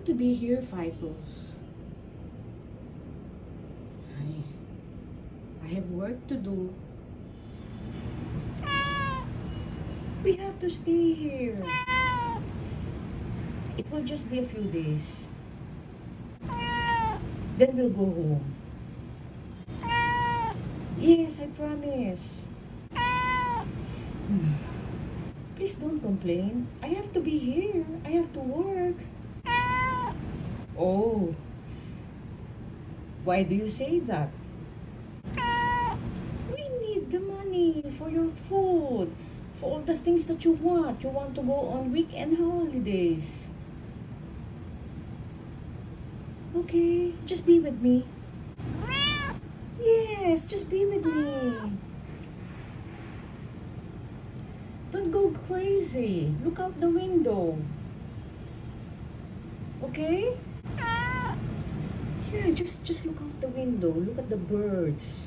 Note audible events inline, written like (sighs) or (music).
Have to be here, Ficus. I, I have work to do. We have to stay here. It will just be a few days. Then we'll go home. Yes, I promise. (sighs) Please don't complain. I have to be here. I have to work. Oh. Why do you say that? Ah, we need the money for your food, for all the things that you want. You want to go on weekend holidays. Okay, just be with me. Yes, just be with me. Don't go crazy. Look out the window. Okay? Just just look out the window. Look at the birds.